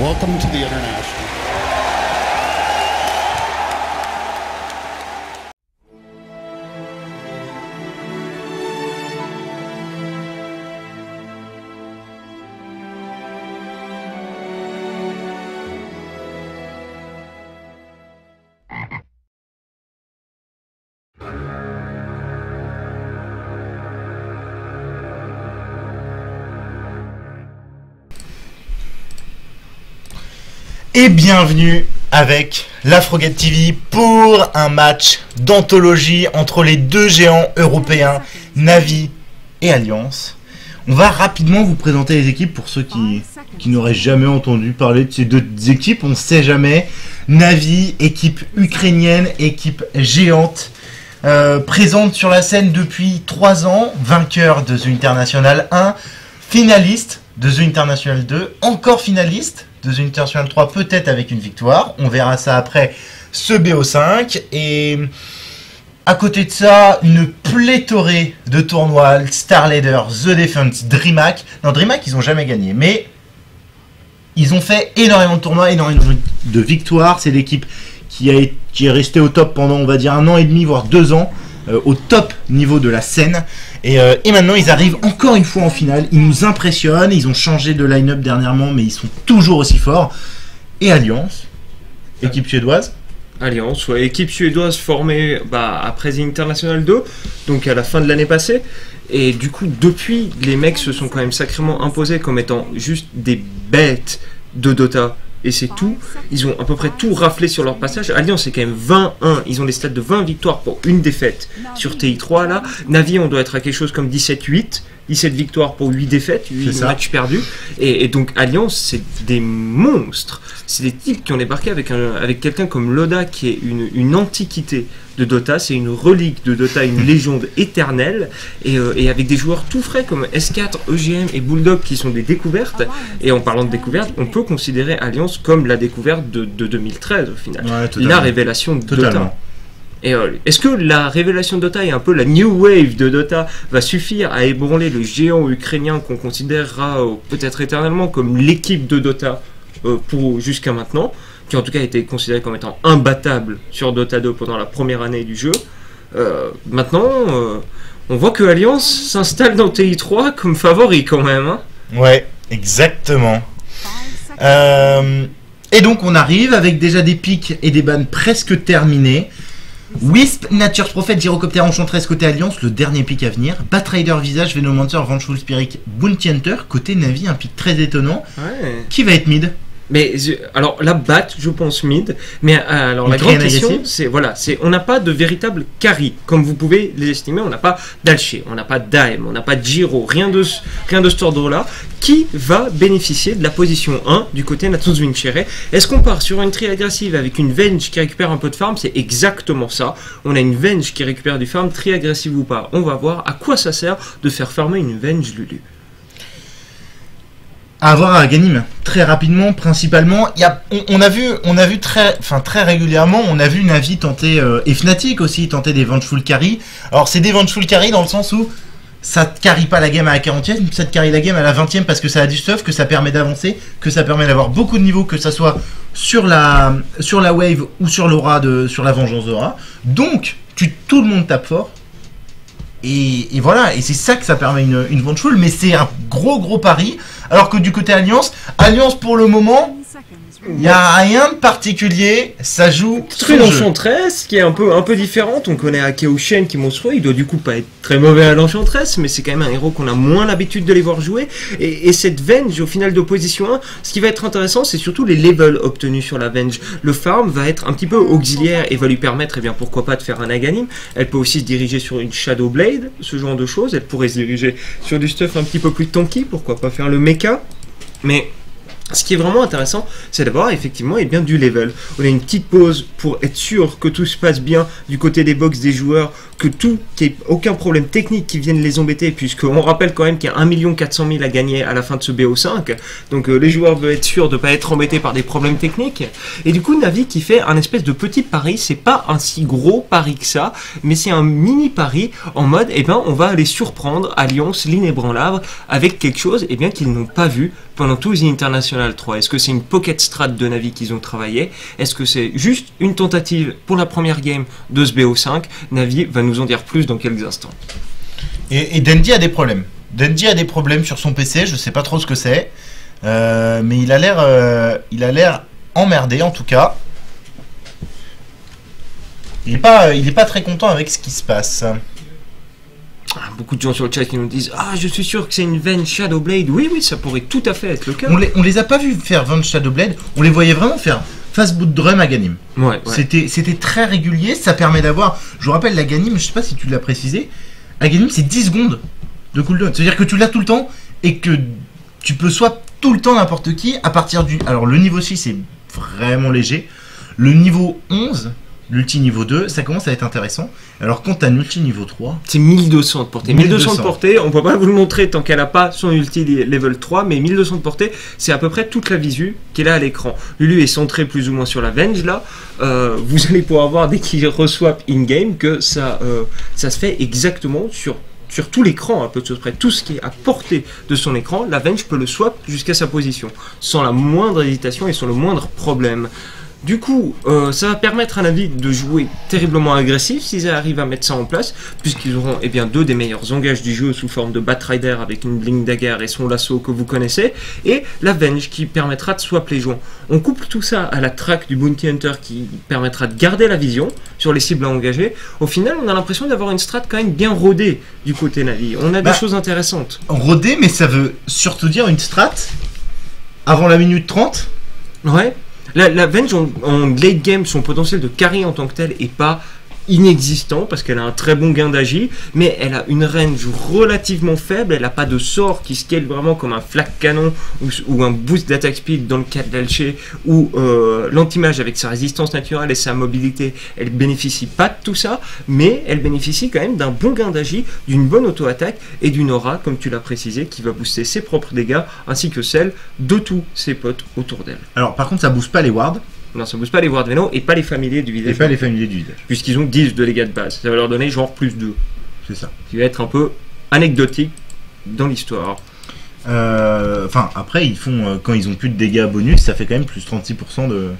Welcome to the International. Et bienvenue avec l'Afrogate TV pour un match d'anthologie entre les deux géants européens, Navi et Alliance. On va rapidement vous présenter les équipes pour ceux qui, qui n'auraient jamais entendu parler de ces deux équipes. On ne sait jamais. Navi, équipe ukrainienne, équipe géante, euh, présente sur la scène depuis 3 ans, vainqueur de The International 1, finaliste de The International 2, encore finaliste de The International 3, peut-être avec une victoire. On verra ça après ce BO5. Et à côté de ça, une pléthorée de tournois, Star Leader, The Defense, DreamHack. Non, DreamHack, ils ont jamais gagné, mais ils ont fait énormément de tournois, énormément de victoires. C'est l'équipe qui est restée au top pendant, on va dire, un an et demi, voire deux ans, euh, au top niveau de la scène. Et, euh, et maintenant, ils arrivent encore une fois en finale. Ils nous impressionnent. Ils ont changé de line-up dernièrement, mais ils sont toujours aussi forts. Et Alliance, équipe suédoise. Alliance, ouais, équipe suédoise formée bah, après International 2, donc à la fin de l'année passée. Et du coup, depuis, les mecs se sont quand même sacrément imposés comme étant juste des bêtes de Dota. Et c'est tout. Ils ont à peu près tout raflé sur leur passage. Alliance, c'est quand même 21. Ils ont des stats de 20 victoires pour une défaite sur TI3 là. Navi, on doit être à quelque chose comme 17-8. 17 victoires pour 8 défaites, 8 ça. matchs perdus. Et, et donc Alliance, c'est des monstres. C'est des types qui ont débarqué avec, un- avec quelqu'un comme Loda, qui est une, une antiquité de Dota. C'est une relique de Dota, une légende éternelle. Et, euh, et avec des joueurs tout frais comme S4, EGM et Bulldog qui sont des découvertes. Et en parlant de découvertes, on peut considérer Alliance comme la découverte de, de 2013 au final. la révélation de Dota. Totalement. Et euh, est-ce que la révélation de Dota et un peu la new wave de Dota va suffire à ébranler le géant ukrainien qu'on considérera euh, peut-être éternellement comme l'équipe de Dota euh, pour jusqu'à maintenant, qui en tout cas a été considéré comme étant imbattable sur Dota 2 pendant la première année du jeu. Euh, maintenant, euh, on voit que Alliance s'installe dans TI3 comme favori quand même. hein. Ouais, exactement. Euh, et donc on arrive avec déjà des pics et des bans presque terminés. Wisp, Nature's Prophet, Gyrocopter, Enchantress côté Alliance, le dernier pic à venir. Batrider, Visage, Venomancer, Vengeful Spirit, Bounty Hunter, côté Navi, un pic très étonnant. Ouais. Qui va être mid? Mais alors la bat, je pense mid. Mais euh, alors la grande question, c'est voilà, c'est on n'a pas de véritable carry comme vous pouvez les estimer. On n'a pas d'Alché, on n'a pas d'Aem, on n'a pas de Giro, rien de rien de cet ordre-là. Qui va bénéficier de la position 1 du côté Natus Vincere Est-ce qu'on part sur une tri agressive avec une Venge qui récupère un peu de farm? C'est exactement ça. On a une Venge qui récupère du farm, tri agressive ou pas. On va voir à quoi ça sert de faire farmer une Venge Lulu. Avoir à Ganim très rapidement principalement. Y a, on, a vu on a vu très enfin très régulièrement on a vu Navi tenter euh, et Fnatic aussi tenter des Vengeful carry. Alors c'est des Vengeful carry dans le sens où ça te carry pas la game à la 40e ça te carry la game à la 20e parce que ça a du stuff que ça permet d'avancer que ça permet d'avoir beaucoup de niveaux que ça soit sur la sur la wave ou sur l'aura de sur la vengeance d'aura donc tout le monde tape fort et, voilà, et c'est ça que ça permet une, une Vengeful, mais c'est un gros gros pari. Alors que du côté Alliance, Alliance pour le moment, il n'y a rien de particulier, ça joue Très son l'enchantresse, qui est un peu, un peu différente. On connaît Akeo Shen qui est monstrueux. Il doit du coup pas être très mauvais à l'enchantresse, mais c'est quand même un héros qu'on a moins l'habitude de les voir jouer. Et, et cette Venge, au final d'opposition 1, ce qui va être intéressant, c'est surtout les levels obtenus sur la Venge. Le farm va être un petit peu auxiliaire et va lui permettre, eh bien, pourquoi pas, de faire un Aganim. Elle peut aussi se diriger sur une Shadow Blade, ce genre de choses. Elle pourrait se diriger sur du stuff un petit peu plus tanky, pourquoi pas faire le mecha. Mais ce qui est vraiment intéressant, c'est d'avoir effectivement eh bien, du level. On a une petite pause pour être sûr que tout se passe bien du côté des box des joueurs que tout, qu'il n'y ait aucun problème technique qui vienne les embêter, puisqu'on rappelle quand même qu'il y a 1 400 000 à gagner à la fin de ce BO5. Donc euh, les joueurs veulent être sûrs de ne pas être embêtés par des problèmes techniques. Et du coup, Navi qui fait un espèce de petit pari, c'est pas un si gros pari que ça, mais c'est un mini pari en mode, eh ben, on va aller surprendre Alliance, l'inébranlable, avec quelque chose eh bien, qu'ils n'ont pas vu pendant tous les International 3 Est-ce que c'est une pocket strat de Navi qu'ils ont travaillé? Est-ce que c'est juste une tentative pour la première game de ce BO5 Navi va nous en dire plus dans quelques instants. Et, et Dandy a des problèmes. Dandy a des problèmes sur son PC, je sais pas trop ce que c'est. Euh, mais il a l'air euh, il a l'air emmerdé en tout cas. Il est pas il est pas très content avec ce qui se passe. Ah, beaucoup de gens sur le chat qui nous disent Ah, je suis sûr que c'est une veine Shadowblade. Oui, oui, ça pourrait tout à fait être le cas. On les, on les a pas vus faire Van Shadowblade, on les voyait vraiment faire fast boot drum à Ganim. Ouais, ouais. C'était c'était très régulier, ça permet d'avoir. Je vous rappelle la Ganim, je sais pas si tu l'as précisé. À Ganim, c'est 10 secondes de cooldown. C'est-à-dire que tu l'as tout le temps et que tu peux soit tout le temps n'importe qui à partir du. Alors le niveau 6 c'est vraiment léger. Le niveau 11, l'ulti niveau 2, ça commence à être intéressant. Alors quand t'as un ulti niveau 3, C'est 1200 de portée. 1200 de 1200. portée, on peut pas vous le montrer tant qu'elle a pas son ulti level 3, mais 1200 de portée, c'est à peu près toute la visu qu'elle a à l'écran. Lulu est centré plus ou moins sur la Venge là. Euh, vous allez pouvoir voir dès qu'il reçoit in-game que ça, euh, ça se fait exactement sur sur tout l'écran, un peu de choses près, tout ce qui est à portée de son écran, la Venge peut le swap jusqu'à sa position, sans la moindre hésitation et sans le moindre problème. Du coup, euh, ça va permettre à Navi de jouer terriblement agressif s'ils arrivent à mettre ça en place, puisqu'ils auront eh bien, deux des meilleurs engages du jeu sous forme de Batrider avec une Blink Dagger et son lasso que vous connaissez, et la Venge qui permettra de swap les joueurs. On couple tout ça à la track du Bounty Hunter qui permettra de garder la vision sur les cibles à engager. Au final, on a l'impression d'avoir une strat quand même bien rodée du côté Navi. On a Bah, des choses intéressantes. rodé, mais ça veut surtout dire une strat avant la minute 30. Ouais. La, la Venge en, late game, son potentiel de carry en tant que tel est pas inexistant parce qu'elle a un très bon gain d'agi, mais elle a une range relativement faible, elle n'a pas de sort qui scale vraiment comme un flak canon ou, un boost d'attack speed dans le cas d'Alché ou euh, l'anti-mage avec sa résistance naturelle et sa mobilité, elle bénéficie pas de tout ça, mais elle bénéficie quand même d'un bon gain d'agi, d'une bonne auto-attaque et d'une aura, comme tu l'as précisé, qui va booster ses propres dégâts ainsi que celle de tous ses potes autour d'elle. Alors par contre ça booste pas les wards Non, ça booste pas les Ward Veno et pas les familiers du et visage. pas les familiers du visage. Puisqu'ils ont 10 de dégâts de base. Ça va leur donner genre plus 2. C'est ça. Qui va être un peu anecdotique dans l'histoire. Euh, Enfin après ils font euh, quand ils ont plus de dégâts bonus, ça fait quand même plus 36% de.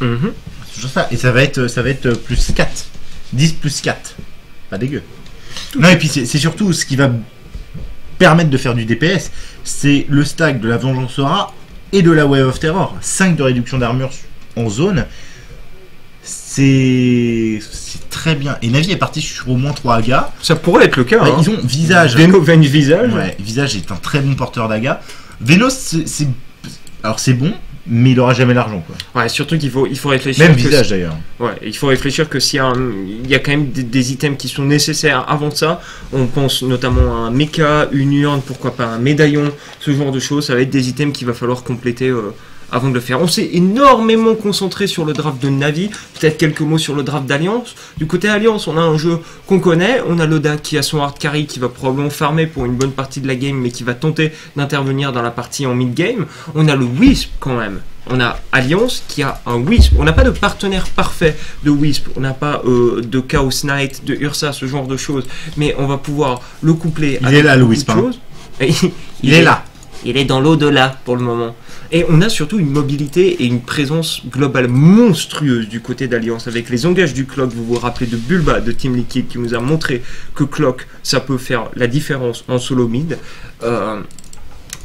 Mhm. C'est toujours ça. Et ça va être ça va être plus 4. 10 plus 4. Pas dégueu. non et puis c'est c'est surtout ce qui va permettre de faire du DPS, c'est le stack de la vengeance aura et de la Wave of Terror. 5 de réduction d'armure en zone. C'est très bien. Et Navi est parti sur au moins 3 agas. Ça pourrait être le cas. Ouais, hein. ils ont visage. Veno Venge Visage. Ouais, Visage est un très bon porteur d'agas. Venos, c'est. Alors c'est bon, mais il aura jamais l'argent quoi. Ouais, surtout qu'il faut, il faut réfléchir. Même que- Visage d'ailleurs. Ouais, il faut réfléchir que s'il y a, un- il y a quand même des, des items qui sont nécessaires avant ça, on pense notamment à un mecha, une urne, pourquoi pas un médaillon, ce genre de choses, ça va être des items qu'il va falloir compléter euh, avant de le faire. On s'est énormément concentré sur le draft de Navi, peut-être quelques mots sur le draft d'Alliance. Du côté Alliance, on a un jeu qu'on connaît, on a Loda qui a son hard carry qui va probablement farmer pour une bonne partie de la game, mais qui va tenter d'intervenir dans la partie en mid-game. On a le Wisp quand même. On a Alliance qui a un Wisp. On n'a pas de partenaire parfait de Wisp. On n'a pas euh, de Chaos Knight, de Ursa, ce genre de choses. Mais on va pouvoir le coupler Il avec est là, le Wisp, hein. Il, est là. Il est dans l'au-delà pour le moment. Et on a surtout une mobilité et une présence globale monstrueuse du côté d'Alliance avec les engages du Clock. Vous vous rappelez de Bulba de Team Liquid qui nous a montré que Clock, ça peut faire la différence en solo mid. Euh,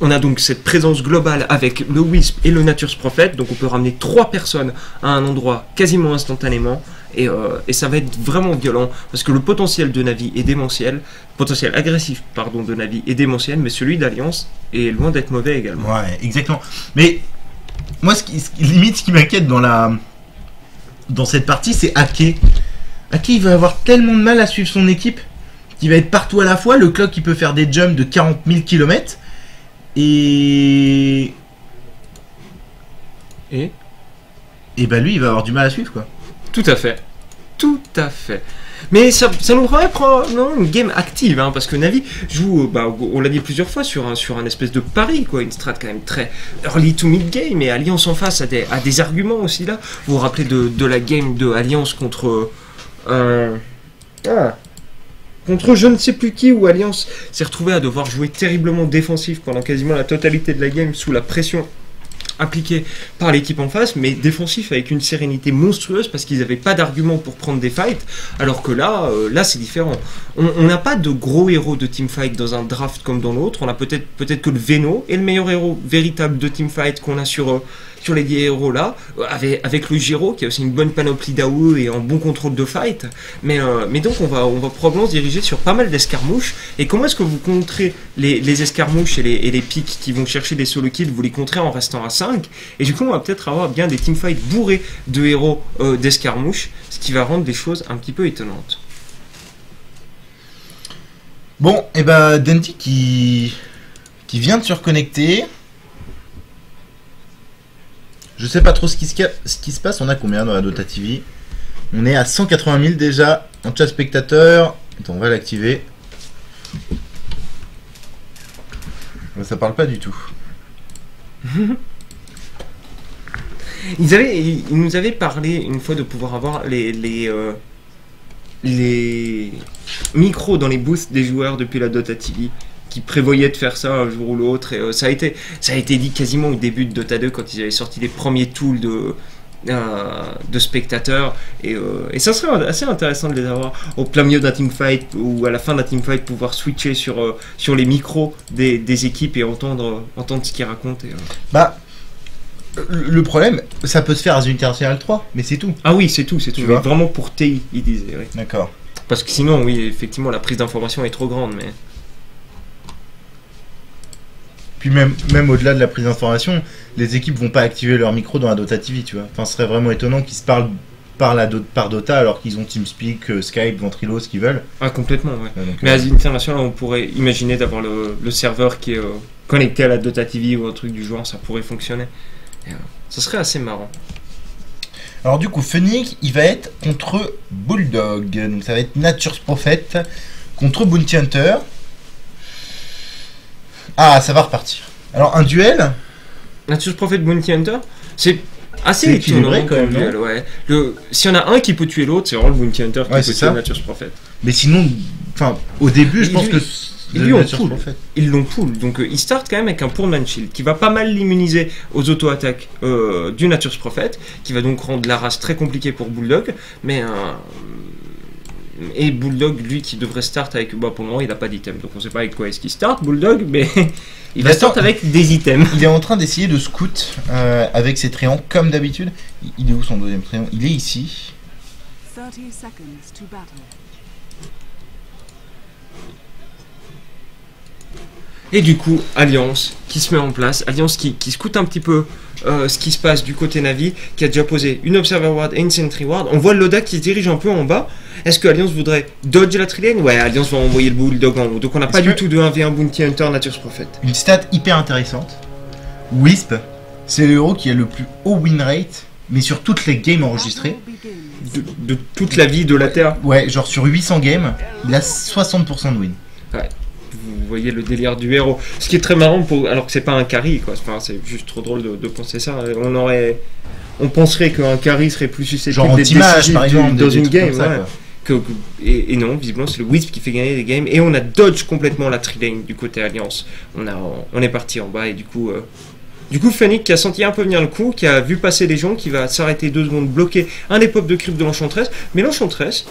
on a donc cette présence globale avec le Wisp et le Nature's Prophet. Donc on peut ramener trois personnes à un endroit quasiment instantanément. Et, euh, et ça va être vraiment violent parce que le potentiel de Navi est démentiel. Potentiel agressif, pardon, de Navi est démentiel, mais celui d'Alliance est loin d'être mauvais également. Ouais, exactement. Mais moi, ce qui- limite, ce qui m'inquiète dans la dans cette partie, c'est Ake. Ake, il va avoir tellement de mal à suivre son équipe qu'il va être partout à la fois. Le clock, il peut faire des jumps de 40 000 km. Et Et et bah lui, il va avoir du mal à suivre quoi. Tout à fait. Tout à fait. Mais ça, ça nous ferait probablement une game active, hein, parce que Navi joue, bah, on l'a dit plusieurs fois, sur un, sur un espèce de pari, quoi, une strat quand même très early to mid game, et Alliance en face a des, a des arguments aussi là. Vous vous rappelez de, de la game de Alliance contre. euh, ah, contre je ne sais plus qui, où Alliance s'est retrouvé à devoir jouer terriblement défensif pendant quasiment la totalité de la game sous la pression appliquée par l'équipe en face, mais défensif avec une sérénité monstrueuse parce qu'ils n'avaient pas d'argument pour prendre des fights, alors que là, euh, là c'est différent. On n'a pas de gros héros de teamfight dans un draft comme dans l'autre, on a peut-être peut-être que le Veno est le meilleur héros véritable de teamfight qu'on a sur, euh, sur les 10 héros là, euh, avec, le Giro qui a aussi une bonne panoplie d'AOE et un bon contrôle de fight, mais, euh, mais donc on va, on va probablement se diriger sur pas mal d'escarmouches, et comment est-ce que vous contrez les, escarmouches et les, pics qui vont chercher des solo kills, vous les contrez en restant à 5, et du coup on va peut-être avoir bien des teamfights bourrés de héros euh, d'escarmouches, ce qui va rendre des choses un petit peu étonnantes. Bon, et bah Dandy qui qui vient de se reconnecter. Je sais pas trop ce qui, se, passe. On a combien dans la Dota TV On est à 180 000 déjà en chat spectateur. Attends, on va l'activer. Ça parle pas du tout. Ils, nous avaient parlé une fois de pouvoir avoir les, euh, micros dans les booths des joueurs depuis la Dota TV qui prévoyaient de faire ça un jour ou l'autre et euh, ça a été ça a été dit quasiment au début de Dota 2 quand ils avaient sorti les premiers tools de euh, de spectateurs et, euh, et ça serait assez intéressant de les avoir au plein milieu d'un teamfight ou à la fin d'un teamfight pouvoir switcher sur, euh, sur les micros des, des équipes et entendre, entendre ce qu'ils racontent et. Bah, le problème, ça peut se faire à Unity International 3, mais c'est tout. Ah oui, c'est tout, c'est tout. Mais vraiment pour TI, ils disaient. oui. D'accord. Parce que sinon, oui, effectivement, la prise d'information est trop grande. Mais Puis même, même au-delà de la prise d'information, les équipes vont pas activer leur micro dans la Dota TV, tu vois. Enfin, ce serait vraiment étonnant qu'ils se parlent par, la Do- par Dota alors qu'ils ont TeamSpeak, euh, Skype, Ventrilo, ce qu'ils veulent. ah, complètement, ouais. Ouais, donc, Mais euh, à International, on pourrait imaginer d'avoir le, le serveur qui est euh, connecté à la Dota TV ou un truc du genre, ça pourrait fonctionner. Et, euh, ça serait assez marrant. Alors du coup, Phoenix, il va être contre Bulldog. Donc ça va être Nature's Prophet contre Bounty Hunter. Ah, ça va repartir. Alors un duel Nature's Prophet Bounty Hunter, c'est assez C'est équilibré, étonnant quand même, comme duel, ouais. Le, S'il y en a un qui peut tuer l'autre, c'est vraiment le Bounty Hunter qui Ouais, peut c'est tuer ça. Nature's Prophet. Mais sinon, enfin, au début, je Il pense lui- que il le lui poule. Prophet. Ils l'ont pull, donc euh, il start quand même avec un Poorman Shield qui va pas mal l'immuniser aux auto-attaques euh, du Nature's Prophet, qui va donc rendre la race très compliquée pour Bulldog, mais euh, et Bulldog lui qui devrait start avec, bah pour le moment il a pas d'item, donc on sait pas avec quoi est-ce qu'il start Bulldog, mais il va start avec des items. Il est en train d'essayer de scout euh, avec ses tréants comme d'habitude. Il- est où son deuxième tréant? Il est ici. 30 seconds to battle. Et du coup, Alliance qui se met en place, Alliance qui, qui scoute un petit peu euh, ce qui se passe du côté Navi, qui a déjà posé une Observer Ward et une Sentry Ward. On voit Loda qui se dirige un peu en bas. Est-ce que Alliance voudrait dodge la trilane Ouais, Alliance va envoyer le Bulldog en haut. Donc on n'a pas du tout de 1v1 Bounty Hunter Nature's Prophet. Une stat hyper intéressante. Wisp, c'est le héros qui a le plus haut win rate, mais sur toutes les games enregistrées. De toute la vie de la Terre. Ouais, genre sur 800 games, il a 60% de win. Vous voyez le délire du héros. Ce qui est très marrant, pour, alors que c'est pas un carry, quoi. Enfin, c'est juste trop drôle de, de penser ça. On aurait. On penserait qu'un carry serait plus susceptible d'être décisif par exemple. des- dans des une game. ça, ouais. que, que- et, et non, visiblement c'est le Wisp qui fait gagner les games et on a dodge complètement la trilane du côté Alliance. On, a, on est parti en bas et du coup, euh, du coup Fennec qui a senti un peu venir le coup, qui a vu passer les gens, qui va s'arrêter deux secondes, bloquer un des pop de crypte de l'Enchantress, mais l'Enchantress,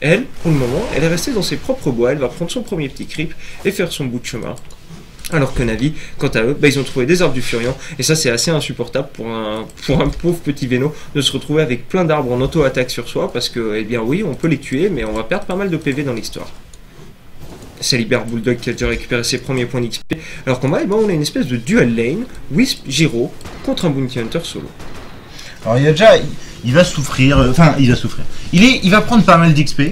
elle, pour le moment, elle est restée dans ses propres bois, elle va prendre son premier petit creep et faire son bout de chemin. Alors que Navi, quant à eux, bah, ils ont trouvé des arbres du Furion, et ça c'est assez insupportable pour un, pour un pauvre petit Véno de se retrouver avec plein d'arbres en auto-attaque sur soi, parce que, eh bien oui, on peut les tuer, mais on va perdre pas mal de PV dans l'histoire. Ça libère Bulldog qui a déjà récupéré ses premiers points d'XP. Alors qu'en bas, eh ben, on a une espèce de dual lane, Wisp, Giro, contre un Bounty Hunter solo. Alors il y a déjà, il, il va souffrir, euh, enfin il va souffrir. Il est, il va prendre pas mal d'XP.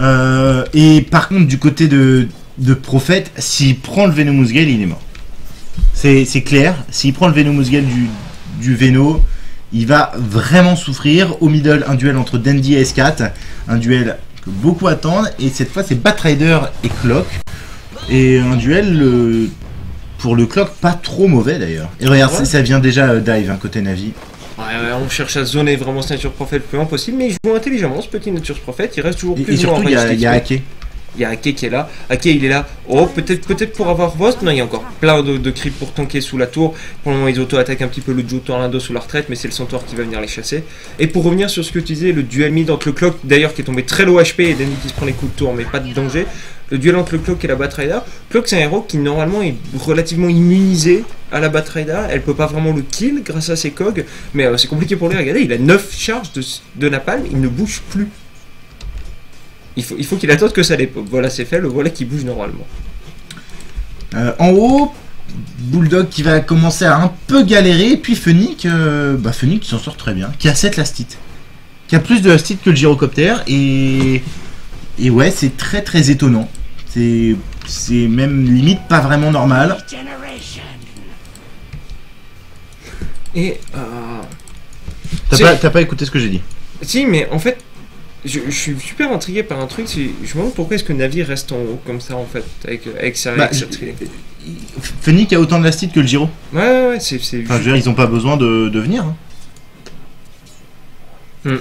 Euh, et par contre du côté de, de Prophète, s'il prend le Venomous Gale, il est mort. C'est c'est clair. S'il prend le Venomous Gale du, du Veno, il va vraiment souffrir. Au middle, un duel entre Dandy et S4. Un duel que beaucoup attendent. Et cette fois, c'est Batrider et Clock. Et un duel euh, pour le Clock pas trop mauvais d'ailleurs. Et regarde, Ouais. ça- ça vient déjà euh, dive, hein, côté Navi. Ouais, on cherche à zoner vraiment ce Nature Prophet le plus loin possible, mais il joue intelligemment ce petit Nature Prophet, il reste toujours Et, plus et moins surtout, il y a, réaliste. il y a Ake. Il y a Ake qui est là. Ake, il est là. Oh, peut-être peut-être pour avoir Vost. Non, il y a encore plein de, de creeps pour tanker sous la tour. Pour le moment, ils auto-attaquent un petit peu le Joe Tornado sous la retraite, mais c'est le Centaure qui va venir les chasser. Et pour revenir sur ce que tu disais, le duel mid entre le Clock, d'ailleurs, qui est tombé très low HP et Danny qui se prend les coups de tour, mais pas de danger. Le duel entre le Clock et la Batrider. Clock, c'est un héros qui normalement est relativement immunisé à la Batrider. Elle peut pas vraiment le kill grâce à ses cogs, mais euh, c'est compliqué pour lui. Regardez, il a 9 charges de, de napalm, il ne bouge plus. Il faut, faut qu'il attende que ça les. Voilà, c'est fait, le voilà qui bouge normalement. Euh, en haut, Bulldog qui va commencer à un peu galérer. Puis Fenix, euh, bah qui s'en sort très bien. Qui a 7 lastites. Qui a plus de lastites que le gyrocoptère. Et, et ouais, c'est très très étonnant. C'est c'est même limite pas vraiment normal. Et euh, T'as pas, t'as pas écouté ce que j'ai dit. si, mais en fait, je, je suis super intrigué par un truc. c'est- Je me demande pourquoi est-ce que Navi reste en haut comme ça en fait, avec, avec sa, Bah, avec sa a autant de lastites que le gyro. Ouais, ouais, ouais, c'est. c'est- Enfin, je veux dire, ils ont pas besoin de, de venir. hein.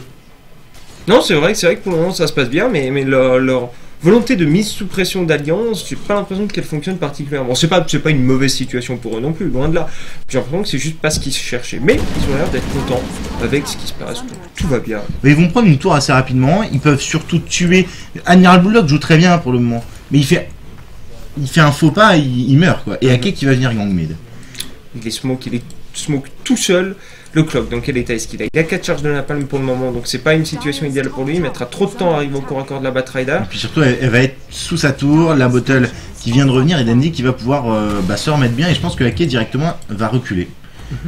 Non, c'est vrai, que- c'est vrai que pour le moment ça se passe bien, mais, mais leur, leur volonté de mise sous pression d'alliance, j'ai pas l'impression qu'elle fonctionne particulièrement. C'est pas, pas une mauvaise situation pour eux non plus, loin de là. J'ai l'impression que c'est juste pas ce qu'ils cherchaient. Mais ils ont l'air d'être contents avec ce qui se passe. donc tout va bien. Mais ils vont prendre une tour assez rapidement. Ils peuvent surtout tuer. Admiral Bulldog joue très bien pour le moment. Mais il fait. Il fait un faux pas, il, il meurt quoi. Et Ake qui va venir gang mid. Il est smoke, il est smoke tout seul. Le clock, dans quel état est-ce qu'il a Il a 4 charges de napalm pour le moment, donc c'est pas une situation idéale pour lui. Il mettra trop de temps à arriver au corps à corps de la Batrider. Et puis surtout, elle, elle va être sous sa tour. La bottle qui vient de revenir et Dandy qui va pouvoir euh, bah, se remettre bien. Et je pense que Ake directement va reculer.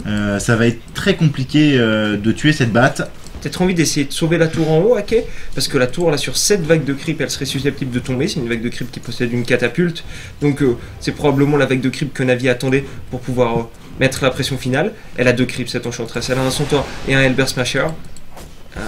Euh, ça va être très compliqué euh, de tuer cette batte. Peut-être envie d'essayer de sauver la tour en haut, ok Parce que la tour, là, sur 7 vagues de creep, elle serait susceptible de tomber. C'est une vague de creep qui possède une catapulte. Donc, euh, c'est probablement la vague de creep que Navi attendait pour pouvoir euh, mettre la pression finale. Elle a deux creeps, cette enchantress. Elle a un Centaure et un Elber Smasher. Euh,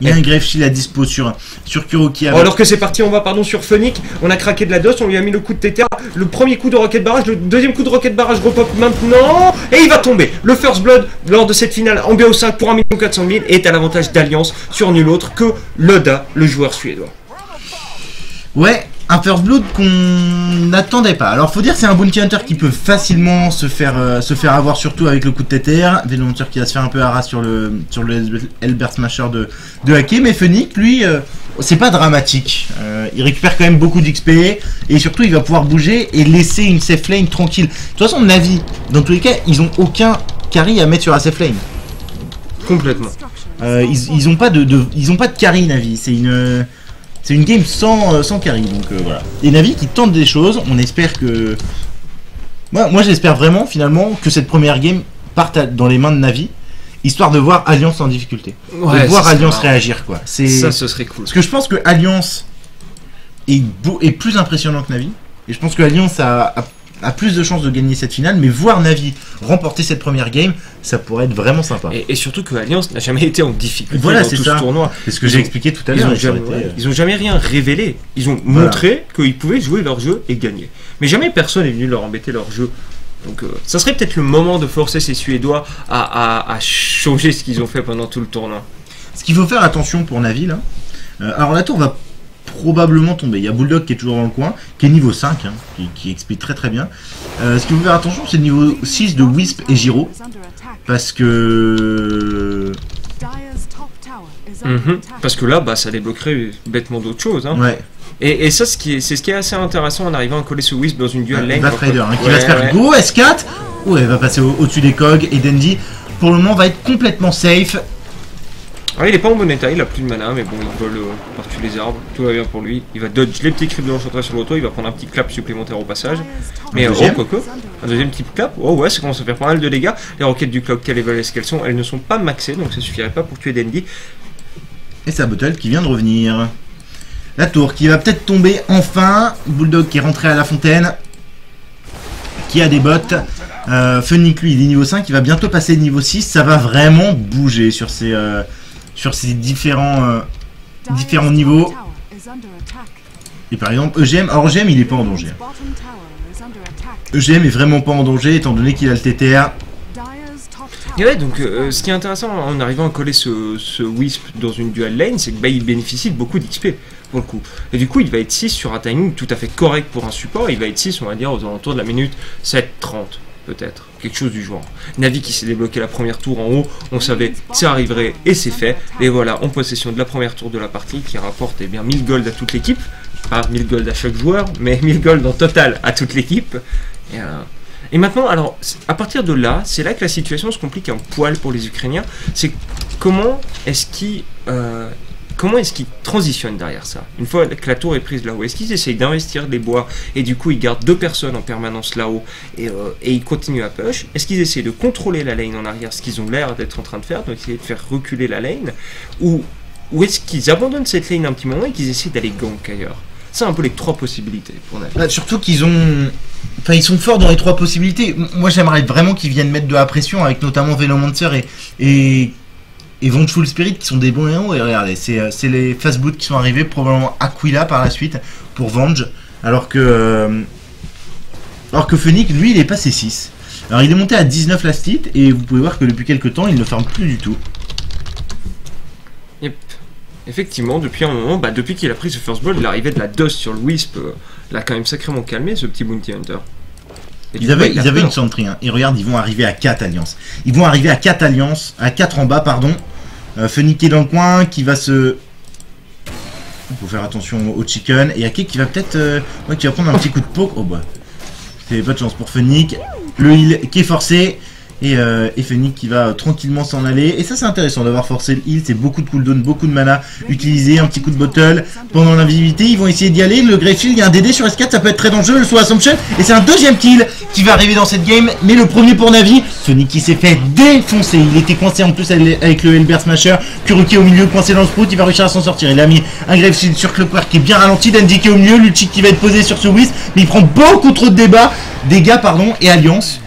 Il y a un greffe shield à dispo sur, sur Kuroki. Avec- alors que c'est parti, on va pardon sur Phonic, on a craqué de la DOS, on lui a mis le coup de tétère, le premier coup de rocket barrage, le deuxième coup de rocket barrage repop maintenant, et il va tomber. Le First Blood lors de cette finale en BO5 pour 1 400 000 est à l'avantage d'Alliance sur nul autre que Loda, le joueur suédois. Ouais, un First Blood qu'on n'attendait pas. Alors faut dire que c'est un bounty hunter qui peut facilement se faire euh, se faire avoir surtout avec le coup de TTR. Vélo Hunter qui va se faire un peu harass sur le sur le Elbert Smasher de de Hake, mais Phoenix lui euh, c'est pas dramatique. Euh, il récupère quand même beaucoup d'XP et surtout il va pouvoir bouger et laisser une safe lane tranquille. De toute façon Navi, dans tous les cas, ils ont aucun carry à mettre sur la safe lane. Complètement. Ils, ils ont pas de, de- ils ont pas de carry Navi. C'est une c'est une game sans, euh, sans carry donc euh, voilà. Et Navi qui tente des choses. On espère que moi, moi j'espère vraiment finalement que cette première game parte dans les mains de Navi, histoire de voir Alliance en difficulté, de voir Alliance réagir quoi. Ça, ce serait cool. parce que je pense que Alliance est, beau- est plus impressionnant que Navi. Et je pense que Alliance a, a- a plus de chances de gagner cette finale. Mais voir Navi remporter cette première game, ça pourrait être vraiment sympa. Et, et surtout que Alliance n'a jamais été en difficulté Voilà, dans c'est tout ça. ce tournoi. C'est ce que j'ai expliqué tout à l'heure. jamais, euh, ils ont jamais rien révélé. Ils ont Voilà. montré qu'ils pouvaient jouer leur jeu et gagner. Mais jamais personne n'est venu leur embêter leur jeu. Donc euh, ça serait peut-être le moment de forcer ces Suédois à, à- à changer ce qu'ils ont fait pendant tout le tournoi. Ce qu'il faut faire attention pour Navi là. euh, alors la tour va probablement tomber. Il y a Bulldog qui est toujours dans le coin, qui est niveau 5, hein, qui, qui explique très très bien. Euh, ce qu'il faut faire attention, c'est le niveau 6 de Wisp et Giro. Parce que. Mhm. Parce que là, bah, ça débloquerait bêtement d'autres choses. hein. Ouais, Et, et ça, c'est ce qui est assez intéressant en arrivant à coller ce Wisp dans une dual lane. Bat quand- Rider hein, qui Ouais, va se faire ouais. go S4. Ouais, elle va passer au- au-dessus des cogs. Et Dandy, pour le moment, va être complètement safe. Ah, il est pas en bon état, il a plus de mana, mais bon, il vole euh, par-dessus les arbres, tout va bien pour lui. Il va dodge les petits crips de l'enchantress sur l'auto, il va prendre un petit clap supplémentaire au passage. Mais oh, under un deuxième petit clap, oh ouais, ça commence à faire pas mal de dégâts. Les roquettes du clock, quelle level est-ce qu'elles sont Elles ne sont pas maxées, donc ça suffirait pas pour tuer Dandy. Et sa bottle qui vient de revenir. La tour qui va peut-être tomber enfin. Bulldog qui est rentré à la fontaine. Qui a des bottes. Euh, Phoenix, lui, il est niveau 5, il va bientôt passer niveau 6. Ça va vraiment bouger sur ces, euh, sur ces différents, euh, différents niveaux. Et par exemple, EGM, alors EGM, il est pas en danger. EGM est vraiment pas en danger étant donné qu'il a le TTR. Et ouais, donc euh, ce qui est intéressant en arrivant à coller ce, ce Wisp dans une dual lane, c'est que bah, il bénéficie de beaucoup d'XP pour le coup. Et du coup, il va être 6 sur un timing tout à fait correct pour un support. Il va être 6, on va dire, aux alentours de la minute 7-30, peut-être. Quelque chose du genre. Navi qui s'est débloqué la première tour en haut, on savait ça arriverait et c'est fait. Et voilà, en possession de la première tour de la partie qui rapporte eh bien 1000 gold à toute l'équipe. Pas 1000 gold à chaque joueur, mais 1000 gold en total à toute l'équipe. Et, euh, maintenant, alors, à partir de là, c'est là que la situation se complique un poil pour les Ukrainiens. C'est comment est-ce qu'ils euh, comment est-ce qu'ils transitionnent derrière ça Une fois que la tour est prise là-haut, est-ce qu'ils essayent d'investir des bois et du coup ils gardent deux personnes en permanence là-haut et, euh, ils continuent à push Est-ce qu'ils essayent de contrôler la lane en arrière, ce qu'ils ont l'air d'être en train de faire, donc essayer de faire reculer la lane Ou, ou est-ce qu'ils abandonnent cette lane un petit moment et qu'ils essaient d'aller gank ailleurs C'est un peu les trois possibilités pour Navi. Bah, surtout qu'ils ont. Enfin, ils sont forts dans les trois possibilités. Moi, j'aimerais vraiment qu'ils viennent mettre de la pression avec notamment Velomancer et. et... Et Vengeful Spirit qui sont des bons héros. Et regardez, c'est euh, les Fast Boot qui sont arrivés, probablement Aquila par la suite pour Venge. Alors que. euh, Alors que Phoenix, lui, il est passé 6. Alors il est monté à 19 last hit et vous pouvez voir que depuis quelques temps il ne ferme plus du tout. Yep. Effectivement, depuis un moment, bah, depuis qu'il a pris ce first ball, l'arrivée de la dust sur le Wisp euh, l'a quand même sacrément calmé, ce petit Bounty Hunter. Ils avaient, ils avaient une sentry, hein. et regarde, ils vont arriver à 4 alliances. Ils vont arriver à 4 alliances, à 4 en bas, pardon. Euh, est dans le coin, qui va se... Il faut faire attention au chicken, et Ake qui va peut-être... euh, ouais, qui va prendre un petit coup de poke. Oh bah, c'est pas de chance pour Phoenix. Le heal qui est forcé, et, euh, qui va euh, tranquillement s'en aller. Et ça c'est intéressant d'avoir forcé le heal, c'est beaucoup de cooldown, beaucoup de mana utilisé, un petit coup de bottle. Pendant l'invisibilité. Ils vont essayer d'y aller, le Greyfield, il y a un DD sur S4, ça peut être très dangereux, le sous Assumption, et c'est un deuxième kill qui va arriver dans cette game, mais le premier pour Navi. Phoenix qui s'est fait défoncer, il était coincé en plus avec le Elbert Smasher, Kuruki au milieu, coincé dans le sprout, il va réussir à s'en sortir. Il a mis un Greyfield sur Clockwork qui est bien ralenti, Dandy qui est au milieu, Luchik qui va être posé sur ce Whis, mais il prend beaucoup trop de débats, dégâts pardon, et Alliance,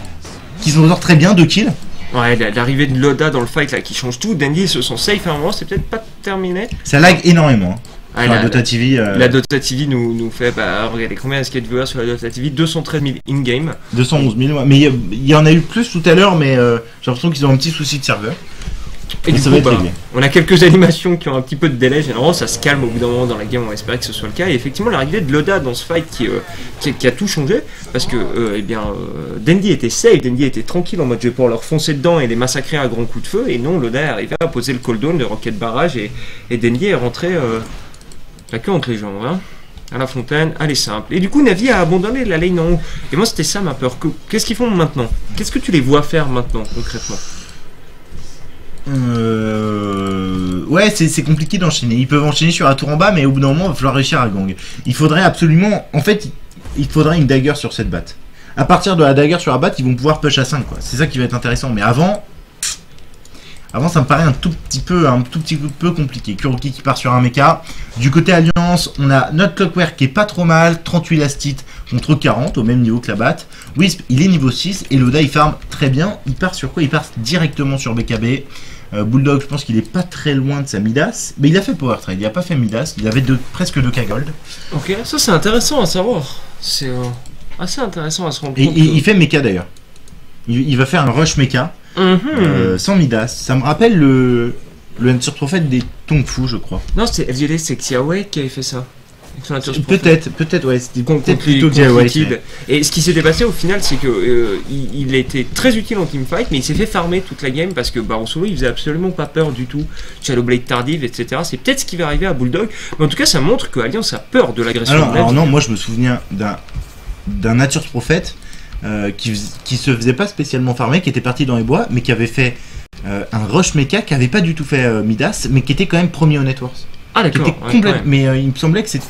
qui s'en sort très bien, deux kills. Ouais, la- l'arrivée de Loda dans le fight là qui change tout. Dandy ils se sont safe à un moment, c'est peut-être pas terminé. Ça lag énormément. hein. Ah, la la, Dota TV, euh, la Dota TV nous, nous fait, bah regardez combien est-ce qu'il y a de viewers sur la Dota TV 213 000 in-game. 211 000, ouais. mais il y a- il y, en a eu plus tout à l'heure, mais euh, j'ai l'impression qu'ils ont un petit souci de serveur. Et Mais du ça coup, va être bah, on a quelques animations qui ont un petit peu de délai. Généralement, ça se calme au bout d'un moment dans la game. On espérer que ce soit le cas. Et effectivement, l'arrivée de Loda dans ce fight qui, euh, qui, qui a tout changé. Parce que, euh, eh bien, euh, était safe, Dandy était tranquille en mode je vais pouvoir leur foncer dedans et les massacrer à grands coups de feu. Et non, Loda est arrivé à poser le cooldown de Rocket Barrage. Et, et Dandy est rentré la queue entre les jambes. hein. À la fontaine, allez simple. Et du coup, Navi a abandonné la lane en haut. Et moi, c'était ça ma peur. Que- Qu'est-ce qu'ils font maintenant? Qu'est-ce que tu les vois faire maintenant, concrètement? Euh... Ouais, c'est compliqué d'enchaîner. Ils peuvent enchaîner sur la tour en bas, mais au bout d'un moment, il va falloir réussir à gang. Il faudrait absolument. En fait, il faudrait une dagger sur cette batte. À partir de la dagger sur la batte, ils vont pouvoir push à 5, quoi. C'est ça qui va être intéressant. Mais avant. Avant, ça me paraît un tout petit peu, un tout petit peu compliqué. Kuroki qui part sur un mecha. Du côté Alliance, on a notre Clockwork qui est pas trop mal. 38 lastite contre 40, au même niveau que la batte. Wisp, il est niveau 6. Et Loda, il farm très bien. Il part sur quoi? Il part directement sur BKB. Euh, Bulldog, je pense qu'il est pas très loin de sa Midas. Mais il a fait Power Trade, il a pas fait Midas. Il avait deux- presque 2k gold. Ok, ça c'est intéressant à savoir. C'est euh, assez intéressant à se rendre Et, compte. il fait mecha d'ailleurs. Il, il va faire un rush mecha Mhm. euh, sans Midas. Ça me rappelle le, le Hunter Prophet des Tong Fu, je crois. Non, c'était LGD, c'est Xiaowei qui avait fait ça. Peut-être, peut-être, ouais, c'était peut-être plutôt Liquid. mais- Et ce qui s'était passé au final, c'est que euh, il, il était très utile en teamfight, mais il s'est fait farmer toute la game parce que bah, en solo, il faisait absolument pas peur du tout. Shadowblade tardive, etc. C'est peut-être ce qui va arriver à Bulldog, mais en tout cas, ça montre que Alliance a peur de l'agression Alors, non, moi je me souviens d'un d'un Nature Prophet euh, qui, qui se faisait pas spécialement farmer, qui était parti dans les bois, mais qui avait fait euh, un rush mecha, qui avait pas du tout fait euh, Midas, mais qui était quand même premier au Networks. Ah d'accord. ouais, complète- ouais. Mais il me semblait que c'est.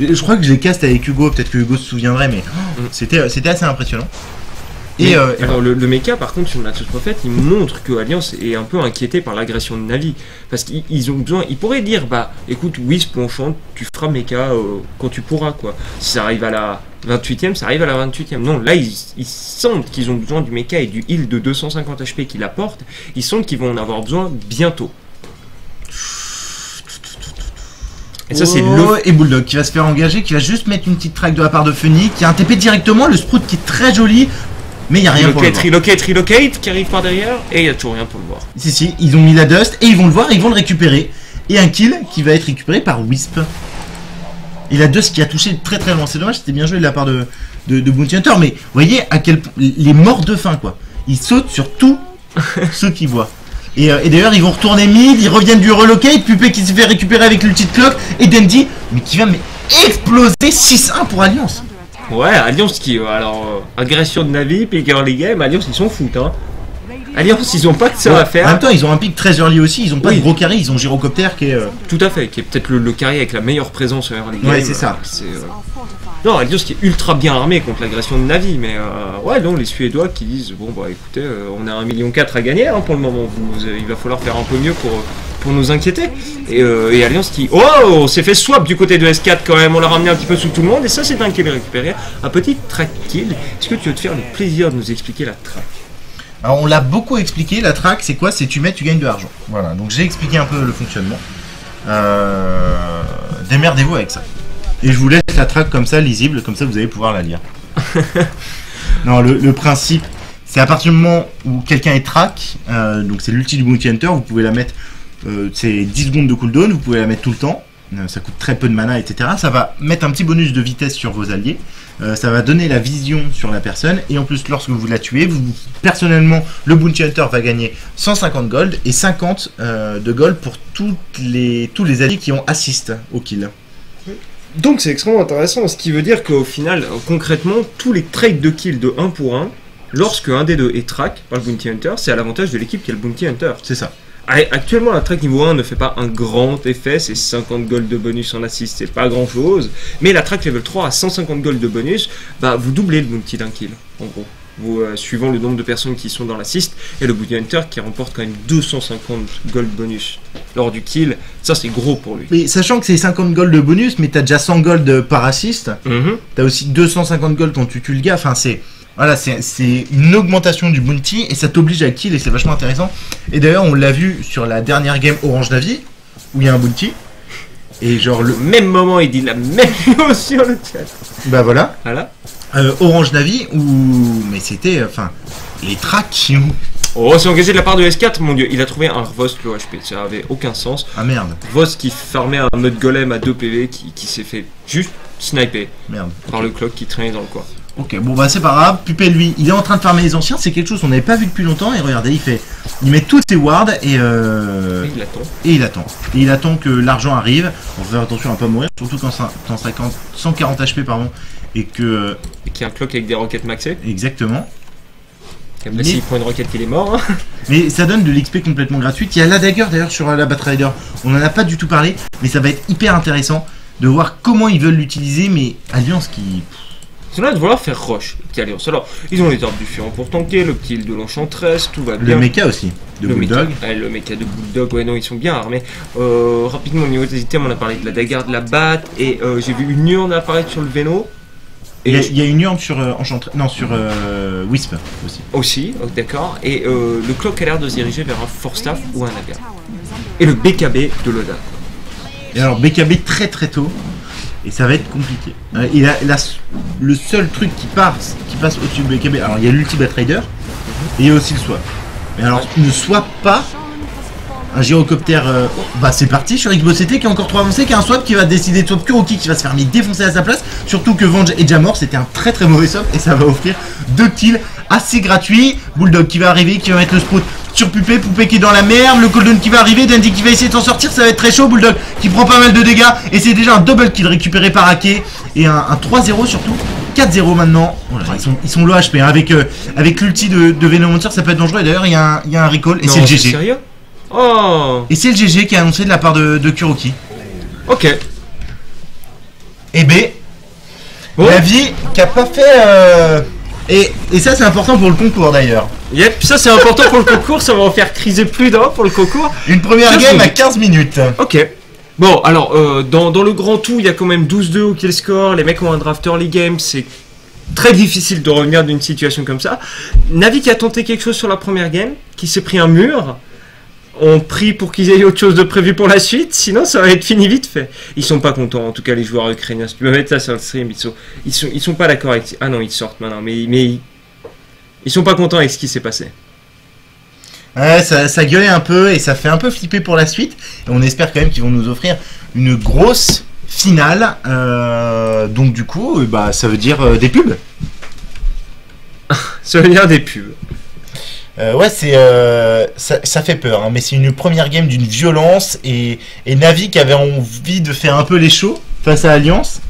Je crois que je l'ai cast avec Hugo, peut-être que Hugo se souviendrait, mais Mm. c'était c'était assez impressionnant. Et, Mais, euh, et alors, le, le mecha, par contre, sur Natus Prophet, il montre que Alliance est un peu inquiété par l'agression de Navi. Parce qu'ils ils ont besoin. Ils pourraient dire bah écoute, Wisp, on chante, tu feras mecha euh, quand tu pourras, quoi. Si ça arrive à la 28ème, ça arrive à la 28ème. Non, là, ils, ils sentent qu'ils ont besoin du mecha et du heal de 250 HP qu'il apporte. Ils sentent qu'ils vont en avoir besoin bientôt. Et ça, c'est le Oh, et Bulldog qui va se faire engager, qui va juste mettre une petite track de la part de Funny, qui a un TP directement, le sprout qui est très joli, mais il n'y a rien pour le relocate, voir. relocate, relocate qui arrive par derrière et il y a toujours rien pour le voir. Si, si, ils ont mis la dust et ils vont le voir, ils vont le récupérer. Et un kill qui va être récupéré par Wisp. Et la dust qui a touché très très loin. C'est dommage, c'était bien joué de la part de, de, de Bounty Hunter, mais vous voyez à quel point. Les morts de faim, quoi. Ils sautent sur tous ceux qu'ils voient. Et, euh, et d'ailleurs, ils vont retourner mid, ils reviennent du relocate, Pupé qui se fait récupérer avec l'ulti clock, et Dandy, mais qui va mais exploser 6-1 pour Alliance. Ouais, Alliance qui. euh, alors, euh, agression de Navi, early game, Alliance ils s'en foutent, hein. Alliance ils ont pas que ça Ouais, à En faire. même temps, ils ont un pic très early aussi, ils ont pas Oui. de gros carry, ils ont Gyrocopter qui est. euh, Tout à fait, qui est peut-être le, le carré avec la meilleure présence sur early game. Ouais, c'est ça. euh, euh. Non, Alliance qui est ultra bien armé contre l'agression de Navi, mais euh, ouais, non, les Suédois qui disent bon, bah écoutez, euh, on a 1,4 million à gagner hein, pour le moment, Vous- il va falloir faire un peu mieux pour, pour nous inquiéter. Et, euh, et Alliance qui. Oh, on s'est fait swap du côté de S4 quand même, on l'a ramené un petit peu sous tout le monde, et ça c'est un kill récupéré. Un petit track kill. Est-ce que tu veux te faire le plaisir de nous expliquer la track Alors on l'a beaucoup expliqué, la track c'est quoi? C'est tu mets, tu gagnes de l'argent. Voilà, donc j'ai expliqué un peu le fonctionnement. Euh... Démerdez-vous avec ça. Et je vous laisse la track comme ça, lisible, comme ça vous allez pouvoir la lire. non, le, le principe, c'est à partir du moment où quelqu'un est track, euh, donc c'est l'ulti du Bounty Hunter, vous pouvez la mettre, euh, c'est 10 secondes de cooldown, vous pouvez la mettre tout le temps, ça coûte très peu de mana, etc. Ça va mettre un petit bonus de vitesse sur vos alliés, euh, ça va donner la vision sur la personne, et en plus lorsque vous la tuez, vous, personnellement, le Bounty Hunter va gagner 150 gold et 50 euh, de gold pour toutes les, tous les alliés qui ont assist au kill. Donc c'est extrêmement intéressant, ce qui veut dire qu'au final, euh, concrètement, tous les trades de kills de 1 pour 1, lorsque un des deux est track par le Bounty Hunter, c'est à l'avantage de l'équipe qui est le Bounty Hunter. C'est ça. Ah, Actuellement, la track niveau 1 ne fait pas un grand effet, c'est 50 gold de bonus en assist, c'est pas grand chose. Mais la track level 3 à 150 gold de bonus, bah vous doublez le bounty d'un kill, en gros. Vous, euh, suivant le nombre de personnes qui sont dans l'assist, et le bounty hunter qui remporte quand même 250 gold bonus lors du kill, ça c'est gros pour lui. Mais sachant que c'est 50 gold de bonus, mais t'as déjà 100 gold par assist, Mhm. T'as aussi 250 gold quand tu tues le gars. Enfin, c'est voilà, c'est une augmentation du bounty et ça t'oblige à kill et c'est vachement intéressant. Et d'ailleurs, on l'a vu sur la dernière game Orange Navy où il y a un bounty. Et genre le même moment, il dit la même chose sur le chat. bah voilà, Voilà. euh, Orange Navy où mais c'était euh, enfin les ont Oh, c'est engagé de la part de S4, mon dieu. Il a trouvé un Vost low HP, ça avait aucun sens. ah merde, Vost qui farmait un mode golem à 2 PV qui, qui s'est fait juste sniper merde. par le clock qui traînait dans le coin. Ok, bon bah c'est pas grave. Pupé lui, il est en train de farmer les anciens. C'est quelque chose qu'on n'avait pas vu depuis longtemps. Et regardez, il fait, il met tous ses wards et euh, Et il attend. et il attend. Et il attend que l'argent arrive. On va faire attention à pas mourir, surtout quand ça- quand 50, 140 HP pardon, et que Et qui a un clock avec des roquettes maxées. exactement. Comme là, s'il prend une roquette, il est mort. hein. Mais ça donne de l'XP complètement gratuite. Il y a la dagger d'ailleurs sur euh, la Batrider. On en a pas du tout parlé, mais ça va être hyper intéressant de voir comment ils veulent l'utiliser. Mais Alliance qui, Là de vouloir faire Alliance. Alors, ils ont les arbres du féron pour tanker, le petit de l'enchantresse, tout va le bien. mecha aussi de le Bulldog. Mecha, ouais, le mecha de Bulldog, ouais, non, ils sont bien armés. Euh, rapidement, au niveau des items, on a parlé de la dagger, de la batte, et euh, j'ai vu une urne apparaître sur le Véno. Il y, a, Et il y a une urne sur euh, Enchantress, non sur euh, Wisp aussi. aussi, oh, d'accord. Et euh, le clock a l'air de se diriger vers un Forstaff ou un under Et le BKB de Loda. Et alors BKB très très tôt. Et ça va être compliqué. Euh, et la- la- le seul truc qui passe, qui passe au-dessus de BKB, alors il y a l'ulti Batrider, et il y a aussi le swap. Mais alors ne swap pas un gyrocoptère. euh, oh, bah c'est parti sur XBOCT qui est encore trop avancé, qui a un swap qui va décider de swap Kuroki qui va se faire mais défoncer à sa place. Surtout que Venge est déjà mort, c'était un très très mauvais swap et ça va offrir deux kills assez gratuits. Bulldog qui va arriver, qui va mettre le sprout sur Pupé, Poupée qui est dans la merde, le cooldown qui va arriver, Dandy qui va essayer de s'en sortir, ça va être très chaud, Bulldog qui prend pas mal de dégâts et c'est déjà un double kill récupéré par Ake et un, un 3-0 surtout. 4-0 maintenant. Oh là ils, sont, ils sont low HP hein, avec, euh, avec l'ulti de, de ça peut être dangereux. Et d'ailleurs, il y, a un- il y a un recall et c'est le GG. sérieux Oh Et c'est le GG qui est annoncé de la part de, de Kuroki. Ok. Et B, Bon. la vie qui a pas fait. euh, Et, et ça, c'est important pour le concours d'ailleurs. Yep, ça c'est important pour le concours, ça va en faire criser plus d'un pour le concours. Une première game à 15 minutes. Ok. Bon, alors, euh, dans, dans le grand tout, il y a quand même 12-2 au kill score. Les mecs ont un draft early game. C'est très difficile de revenir d'une situation comme ça. Navi qui a tenté quelque chose sur la première game, qui s'est pris un mur. On prie pour qu'ils aient autre chose de prévu pour la suite, sinon ça va être fini vite fait. Ils sont pas contents, en tout cas les joueurs ukrainiens. Si tu peux mettre ça sur le stream, ils sont, ils sont, ils sont pas d'accord avec. Ah non, ils sortent maintenant, mais, mais ils, ils sont pas contents avec ce qui s'est passé. Ouais, ça, ça gueulait un peu et ça fait un peu flipper pour la suite. Et on espère quand même qu'ils vont nous offrir une grosse finale. Euh, donc du coup, euh, bah, ça veut dire euh, des pubs. Ça veut dire des pubs. Euh, ouais, c'est euh, ça, ça fait peur, hein, mais c'est une première game d'une violence et, et Navi qui avait envie de faire un peu les shows face à Alliance,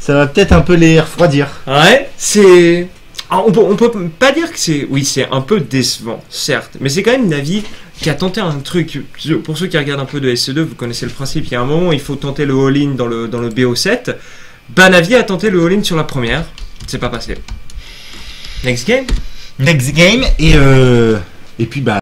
ça va peut-être un peu les refroidir. Ouais, c'est. Ah, on, peut, on peut pas dire que c'est. Oui, c'est un peu décevant, certes. Mais c'est quand même Navi qui a tenté un truc. Pour ceux qui regardent un peu de SE2, vous connaissez le principe. Il y a un moment, il faut tenter le all-in dans le, dans le BO7. Bah, Navi a tenté le all-in sur la première. C'est pas passé. Next game Next game et euh, et puis bah